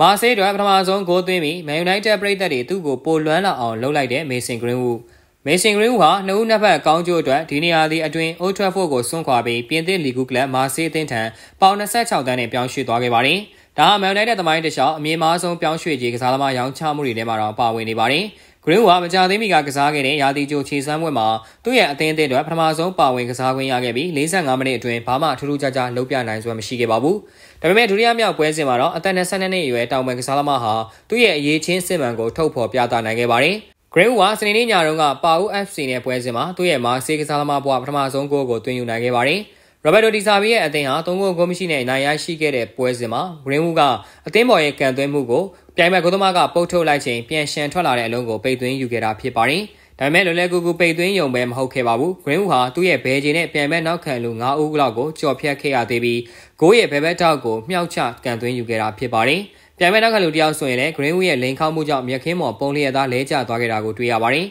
မာဆေးအတွက်ပထမဆုံးဂိုးသွင်းပြီးမန်ယူနိုက်တက်ပရိသတ်တွေသူ့ကိုပိုလွမ်းလာအောင်လှုပ်လိုက်တဲ့မေဆင်ဂရင်းဝူမေဆင်ဂရင်းဝူဟာနှစ်ဦးနှစ်ဖက်ကောင်းကျိုးအတွက်ဒီနေရာဒီအတွင်းအိုထရက်ဖို့ကိုစွန့်ခွာပြီးပြင်သစ်လီဂူကလပ်မာဆေးအသင်းထံပေါင်26တန်းနဲ့ပြောင်းရွှေ့သွားခဲ့ပါတယ်။ဒါဟာမန်ယူနိုက်တက်သမိုင်းတစ်လျှောက်အမြင့်မားဆုံးပြောင်းရွှေ့ခြင်းကစားသမားရောင်းချမှုတွေထဲမှာတော့ပါဝင်နေပါတယ်။ ဂရင်းဝါမကြသေးမီကကစားခဲ့တဲ့ရာသီကြိုခြေစမ်းပွဲမှာသူ့ရဲ့အသင်းအသင်းတွေပထမဆုံးပါဝင်ကစားခွင့်ရခဲ့ပြီး45မိနစ်အတွင်းဘာမှထူးထူးခြားခြားလုပ်ပြနိုင်စွမ်းမရှိခဲ့ပါဘူး။ဒါပေမဲ့ဒုတိယမြောက်ပွဲစဉ်မှာတော့အသက်22နှစ်အရွယ်တောင်ပန်ကစားသမားဟာသူ့ရဲ့အရေးချင်းစစ်မှန်ကိုထုတ်ဖော်ပြသနိုင်ခဲ့ပါတယ်။ဂရင်းဝါစနေနေ့ညတုန်းကပါဦး FC နဲ့ပွဲစဉ်မှာသူ့ရဲ့မာဆေးကစားသမားဘဝပထမဆုံးဂိုးကိုသွင်းယူနိုင်ခဲ့ပါတယ်။ ရိုဘတ်တိုဒီဆာဗီရဲ့အသင်းဟာသုံးဂိုးဂိုးမရှိနဲ့နိုင်ရရှိခဲ့တဲ့ပွဲစဉ်မှာဂရင်းဝူကအသင်းပေါ်ရဲ့ကန်သွင်းမှုကိုပြိုင်ဘက်ကုသမားကပုတ်ထုတ်လိုက်ချိန်ပြန်ရှန်ထွက်လာတဲ့အလုံးကိုပိတ်သွင်းယူခဲ့တာဖြစ်ပါတယ်။ဒါပေမဲ့လွယ်လွယ်ကူကူပိတ်သွင်းယုံပဲမဟုတ်ခဲ့ပါဘူး။ဂရင်းဝူဟာသူ့ရဲ့ဘဲချင်နဲ့ပြန်ဘက်နောက်ခံလူ9ဦးလောက်ကိုကြော်ဖြတ်ခဲ့ရသေးပြီးဂိုးရဲ့ဘဲဘက်ထောက်ကိုမြှောက်ချကန်သွင်းယူခဲ့တာဖြစ်ပါတယ်။ပြန်မဲ့နောက်ကလူတယောက်ဆိုရင်လည်း Green Wood ရဲ့လိန်ခေါမှုကြောင့်မြက်ခင်းမော်ပုံလျက်သားလဲကျသွားခဲ့တာကိုတွေ့ရပါတယ်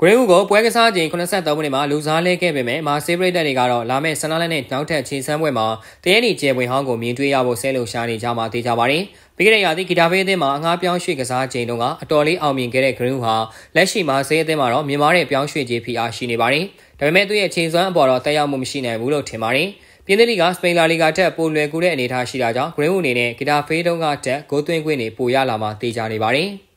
ဂရင်းဦးကိုပွဲကစားချိန်83မိနစ်မှာလူစားလဲခဲ့ပေမဲ့မာဆေးဘရိတ်တက်တွေကတော့လာမယ့်ဆန်လာလက်နဲ့နောက်ထပ်ခြေစမ်းပွဲမှာတရဲနီကျဲပွင့်ဟောင်းကိုမြင်တွေ့ရဖို့ဆဲလို့ရှာနေကြမှာသိကြပါတယ်။ပြီးခဲ့တဲ့ရာသီဂီတာဖေးအသင်းမှာအငှားပြောင်းရွှေ့ကစားချိန်တုန်းကအတော်လေးအောင်မြင်ခဲ့တဲ့ဂရင်းဦးဟာလက်ရှိမှာဆေးအသင်းမှာတော့မြန်မာတဲ့ပြောင်းရွှေ့ခြင်းဖိအားရှိနေပါတယ်။ဒါပေမဲ့သူ့ရဲ့ချိန်စွမ်းအပေါ်တော့တက်ရောက်မှုမရှိနိုင်ဘူးလို့ထင်ပါတယ်။ပြည်သက်လီကစပိန်လာလီဂါထက်ပိုလွယ်ကူတဲ့အနေအထားရှိတာကြောင့်ဂရင်းဦးအနေနဲ့ဂီတာဖေးတုန်းကတက်ဂိုးသွင်းခွင့်တွေပိုရလာမှသိကြနေပါတယ်။